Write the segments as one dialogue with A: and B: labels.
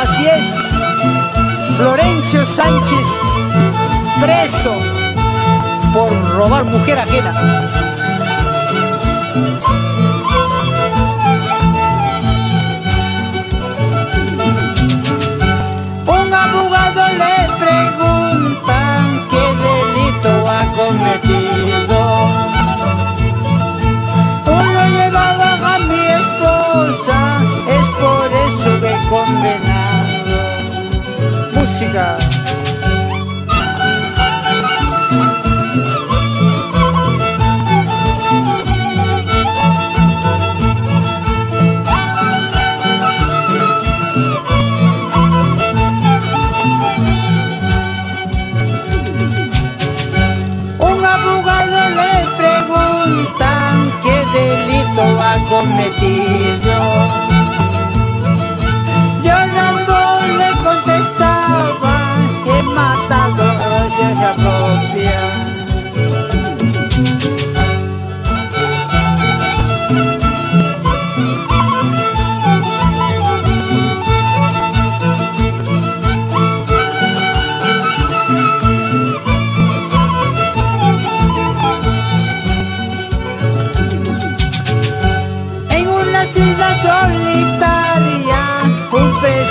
A: Así es, Florencio Sánchez preso por robar mujer ajena. God.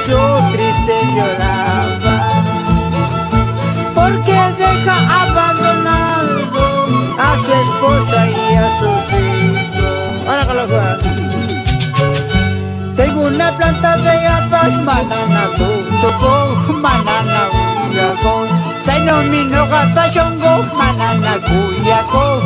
A: Preso triste lloraba, porque deja abandonado a su esposa y a sus hijos. Ahora los guas. Tengo una planta de gafas, manana, tutuco, manana, uyaco. Taino mino gata manana, guayaco.